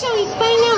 ションいっぱいね。